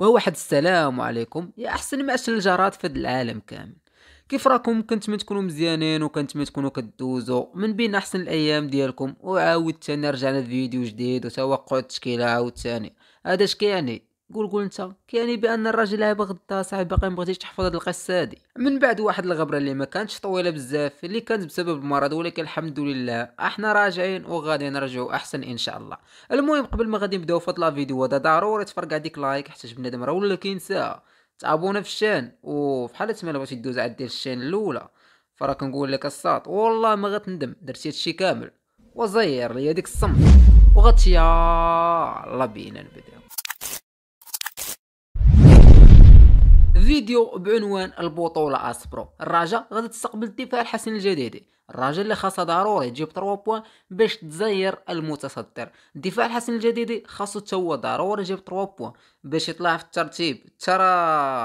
وواحد السلام عليكم. يا أحسن معشر الجارات في العالم كامل. كيف راكم؟ كنتمنى تكونوا مزيانين وكنتمنى تكونوا كدوزوا. من بين أحسن الأيام ديالكم وعاود ثاني رجعنا فيديو جديد وتوقع التشكيلة. عاود ثاني هذا اش كيعني؟ قول قول انت. كيعني بأن الراجل لعب غدا صاحبي باقي مبغيتيش تحفظ هاد القصة هادي. من بعد واحد الغبرة اللي ما كانتش طويلة بزاف اللي كانت بسبب المرض ولكن الحمد لله إحنا راجعين وغادي نرجعوا أحسن إن شاء الله. المهم قبل ما غادي نبداو في هاد la vidéo هذا ضروري تفرقع ديك like حتى بنادم راه ولا كينساها تعابونا في la chaîne. وفي حالة ما بغيتي دوز عاد ديال la chaîne الأولى. فراه كنقول لك الساط والله ما غتندم درتي هادشي كامل. وزير لي هذيك السمطة. وغتشي يلا بينا نبداو. فيديو بعنوان البطولة pro. الرجاء غادي تستقبل الدفاع الحسن الجديدي. الرجاء اللي خاصها ضروري تجيب 3 points باش تزير المتصدر. الدفاع الحسن الجديدي خاصو حتى هو ضروري يجيب 3 points باش يطلع في الترتيب. ترى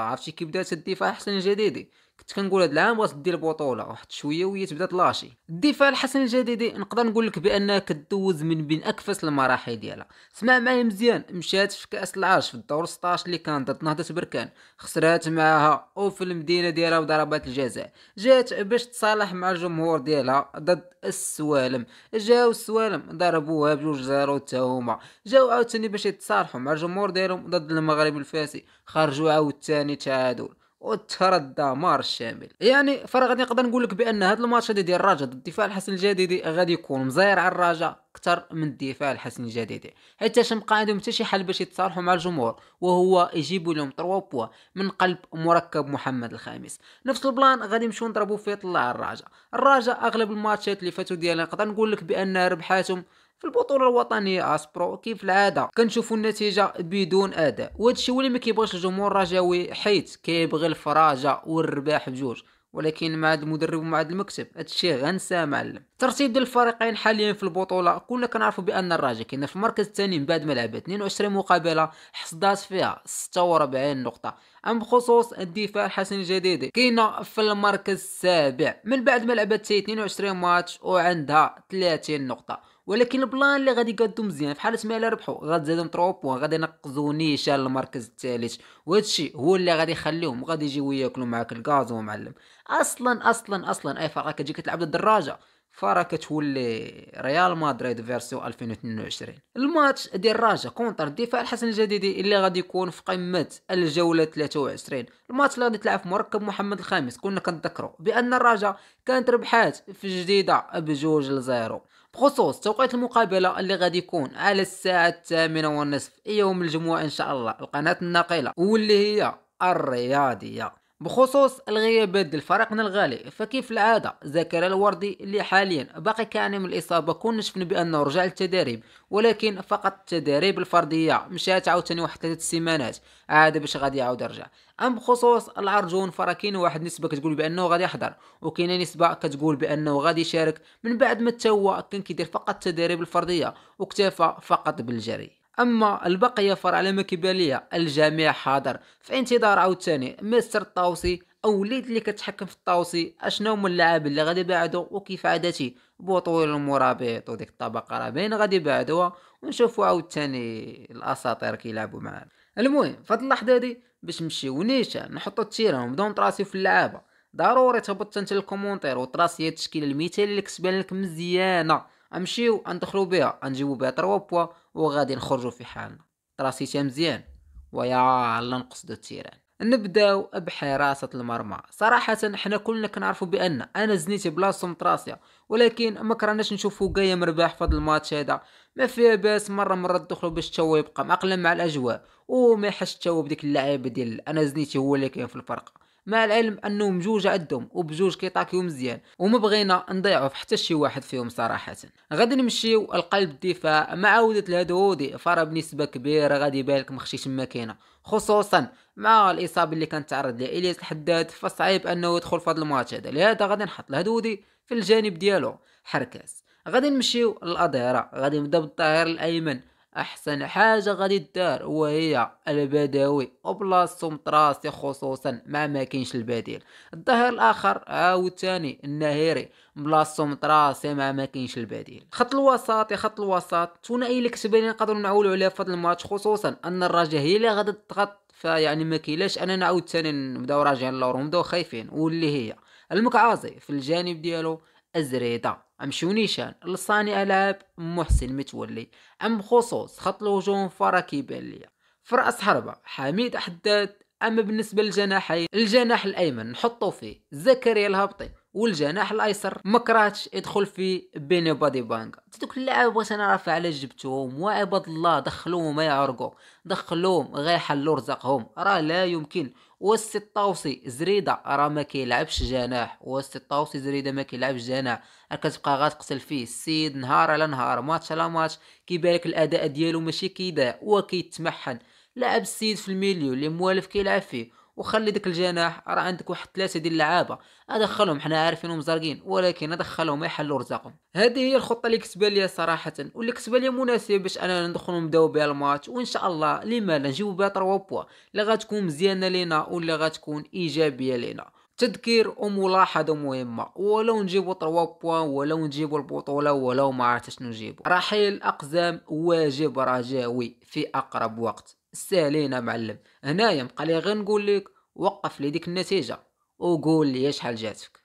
عرفتي كي بدات الدفاع الحسن الجديدي؟ كنت كنقول هاد العام بغات دير البطوله واحد شوية وهي تبدأ تلاشي. الدفاع الحسن الجديدي نقدر نقول لك بانها كدوز من بين أكفس المراحل ديالها. سمع معايا مزيان مشات في كأس العرش في الدور 16 اللي كان ضد نهضة بركان. خسرات معاها وفي المدينة ديالها وضربات الجزاء. جات باش تصالح مع الجمهور ديالها ضد السوالم. جاو السوالم ضربوها بجوج zéro حتى هما. جاو عاوتاني باش يتصالحوا مع الجمهور ديالهم ضد المغرب الفاسي. خرجوا عاوتاني تعادل. وترى الدمار الشامل يعني فرا غادي نقدر نقول لك بأن هذا الماتش هذا ديال الرجاء ضد الدفاع الحسن الجديدي غادي يكون مزير على الرجاء أكثر من الدفاع الحسن الجديدي. حيت مبقى عندهم حتى شي حل باش يتصالحوا مع الجمهور وهو يجيبوا لهم 3 بوا من قلب مركب محمد الخامس. نفس البلان غادي نمشيو نضربوا فيه طلع الرجاء الرجاء أغلب الماتشات اللي فاتوا ديالها نقدر نقول لك بأن ربحاتهم في البطولة الوطنية أسبرو كيف العادة؟ كنشوفوا النتيجة بدون أداء. وهذا الشيء اللي ما كيبغيش الجمهور الرجاوي حيت كيبغي الفراجه والرباح بجوج. ولكن مع هذا المدرب ومع هذا المكسب هادشي غنسى معلم. ترتيب ديال الفريقين حاليا في البطولة كلنا كنعرفوا بأن الراجا كاين في المركز الثاني من بعد ما لعب 22 مقابلة حصدات فيها 46 نقطة. أما بخصوص الدفاع الحسن الجديدي كاينة في المركز السابع. من بعد ما لعبت 22 ماتش وعندها 30 نقطة. ولكن ال plan اللي غادي يقادو مزيان في حاله ما الا ربحوا غتزادهم 3 points غادي ينقزوا نيشان المركز الثالث وهذا الشيء هو اللي غادي يخليهم غادي يجيو ياكلوا معاك ال gazon معلم. أصلا أصلا أصلا أي فرقة كتجي كتلعب ضد الراجا فرا كتولي ريال مدريد version 2022 الماتش ديال الراجا contre الدفاع الحسن الجديدي اللي غادي يكون في قمة الجولة 23 الماتش اللي غادي تلعب في مركب محمد الخامس كنا كنذكروا بأن الراجا كانت ربحات في جديده بجوج لزيرو. بخصوص توقيت المقابلة اللي غادي يكون على الساعة الثامنة والنصف يوم الجمعة إن شاء الله القناة الناقلة واللي هي الرياضية. بخصوص الغيابات ديال فريقنا الغالي فكيف العادة؟ زكريا الوردي اللي حاليا باقي كيعاني من الإصابة كنا شفنا بانه رجع للتدريب ولكن فقط التدريب الفردية مشات عاوتاني واحد ثلاث سيمانات عاد باش غادي يعاود يرجع. أم بخصوص العرجون فرا كاين واحد النسبة كتقول بأنه غادي يحضر وكاينة نسبة كتقول بأنه غادي يشارك من بعد ما هو كان كيدير فقط التدريب الفردية واكتفى فقط بالجري. أما البقية كيبان ليا الجميع حاضر. في انتظار عاوتاني مستر الطاوسي أو وليد اللي كتحكم في الطاوسي أشنو هما اللاعب اللي غادي يبعدو؟ وكيف عادتي بطول المرابط وديك الطبقة راه باين غادي يبعدوها ونشوفوا عاوتاني الأساطير كيلعبوا معانا. المهم فهاد اللحظة هادي باش نمشيو نيشان نحطو ال terrain ونبداو نطراسيو في اللعابة. ضروري تهبط انت ال commentaire وطراسي التشكيله المثالي اللي كتبان لك مزيانة. امشيو ندخلو بها نجيبو بها 3 بوا. وغادي نخرجوا في حالنا. راسيتها مزيان. ويا الله نقصدو ال terrain. نبداو بحراسة المرمى. صراحة حنا كلنا كنعرفوا بأن أنس الزنيتي بلاصتو متراسية ولكن ما كرهناش نشوفو قايا مرباح في هذا الماتش هذا. ما فيها باس مرة مرة تدخلوا باش تشوى يبقى. مع الأجواء. وما يحش تشوى بديك اللعيبة ديال أنا زنيتي هو اللي كاين في الفرقة. مع العلم أنهم بجوج عندهم وبجوج كيطاكيو مزيان وما بغينا نضيعوا في حتى شي واحد فيهم صراحة. غادي نمشيو القلب الدفاع مع عوده الهدودي فرا بنسبة كبيرة غادي يبان لك مخشيش الماكينه خصوصا مع الإصابة اللي كانت تعرض لها إلياس الحداد فصعيب أنه يدخل في هذا الماتش هذا. لهذا غادي نحط الهدودي في الجانب ديالو حركاس غادي نمشيو للاظهره غادي نبدأ بالظهير الأيمن. أحسن حاجة غادي دار وهي البدوي وبلاصتو مطراسي خصوصا مع ما كاينش البديل. الظهير الآخر عاوتاني النهيري بلاصتو مطراسي مع ما كاينش البديل. خط الوسط خط الوسط ثنائي اللي كتبان نقدروا نعولوا عليها في هذا الماتش خصوصا أن الرجاء هي اللي غادي تضغط فيعني ما كيلاش اننا عاوتاني نبداو راجعين اللور ونبداو خايفين واللي هي المكعازي في الجانب ديالو الزريدة. امشيو نيشان لصاني العاب محسن متولي. أم بخصوص خط الهجوم فرا كيبان ليا حربة حميد حداد. اما بالنسبة للجناحين الجناح الأيمن نحطو فيه. زكريا الهبطي والجناح الأيسر. مكراتش يدخل في بيني بادي بانك دوك اللعاب بغيت رافع على جبتهم؟ وعباد الله دخلوهم ما يعرقوا دخلوهم غير حلوا رزقهم راه لا يمكن. والسي الطاوسي زريدة راه ما كيلعبش جناح. والسي الطاوسي زريدة ما كيلعبش جناح. كتبقى غتقتل فيه السيد نهار على نهار. ماتش على ماتش. كيبان لك الأداء ديالو ماشي كيضيع وكيتمحن لعب السيد في ال milieu اللي موالف كيلعب فيه. وخلي داك الجناح راه عندك واحد ثلاثة ديال اللعابة. ادخلهم حنا عارفينهم زارقين ولكن ادخلهم يحلوا رزقهم هذه هي الخطة اللي كتبان لي صراحة واللي كتبان لي مناسبة باش أنا ندخلوا نبداو بها الماتش. وإن شاء الله لما لا نجيبو بها 3 بوا. اللي غتكون مزيانة لينا واللي غتكون إيجابية لينا. تذكير وملاحظة مهمة. ولو نجيبو 3 بوان ولو نجيبو البطولة ولو ما عرفت شنو نجيبو. رحيل الاقزام واجب رجاوي في أقرب وقت. سالينا معلم. هنايا بقى غير نقول لك وقف لي ديك النتيجة وقول لي شحال جاتك.